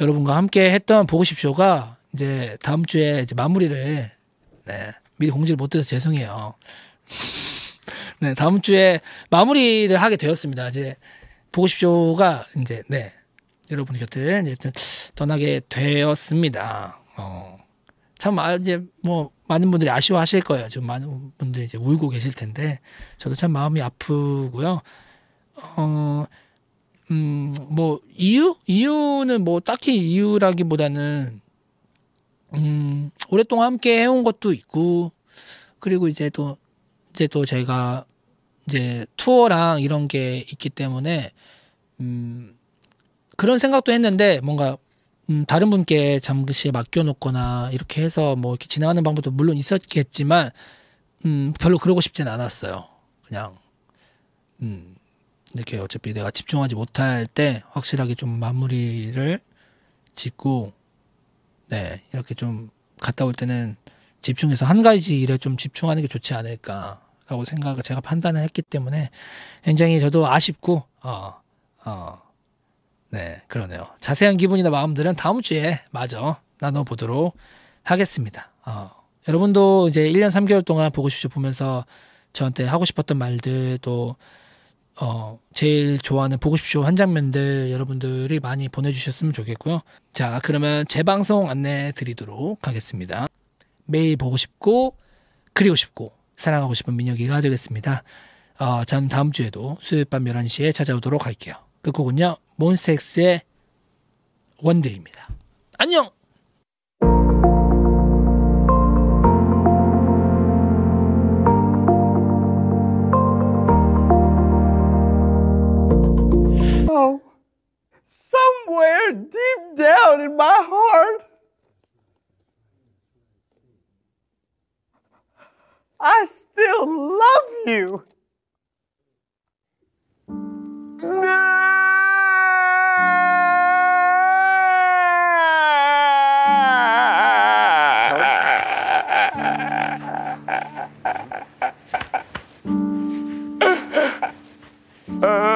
여러분과 함께 했던 보고 싶쇼가 이제 다음 주에 이제 마무리를 네, 미리 공지를 못 드려서 죄송해요. 네, 다음 주에 마무리를 하게 되었습니다. 이제 보고 싶쇼가 이제 네 여러분 곁을 이제 떠나게 되었습니다. 어, 참 아, 이제 뭐 많은 분들이 아쉬워하실 거예요. 지금 많은 분들이 이제 울고 계실 텐데 저도 참 마음이 아프고요. 어, 음, 뭐 이유 이유는 뭐 딱히 이유라기보다는 음, 오랫동안 함께 해온 것도 있고 그리고 이제 또 이제 또 제가 이제 투어랑 이런 게 있기 때문에 음, 그런 생각도 했는데 뭔가 음, 다른 분께 잠시 맡겨놓거나 이렇게 해서 뭐 이렇게 진행하는 방법도 물론 있었겠지만 음, 별로 그러고 싶진 않았어요. 그냥 음, 이렇게 어차피 내가 집중하지 못할 때 확실하게 좀 마무리를 짓고 네 이렇게 좀 갔다 올 때는 집중해서 한 가지 일에 좀 집중하는 게 좋지 않을까라고 생각을 제가 판단을 했기 때문에 굉장히 저도 아쉽고 어, 어, 네, 그러네요. 자세한 기분이나 마음들은 다음 주에 마저 나눠보도록 하겠습니다. 어, 여러분도 이제 1년 3개월 동안 보고 싶죠 보면서 저한테 하고 싶었던 말들 또 어, 제일 좋아하는 보고 싶쇼 한 장면들 여러분들이 많이 보내주셨으면 좋겠고요. 자, 그러면 재방송 안내 드리도록 하겠습니다. 매일 보고 싶고, 그리고 싶고, 사랑하고 싶은 민혁이가 되겠습니다. 어, 전 다음 주에도 수요일 밤 11시에 찾아오도록 할게요. 끝곡은요, 몬스엑스의 원데이입니다. 안녕! Oh, somewhere deep down in my heart, I still love you. Uh,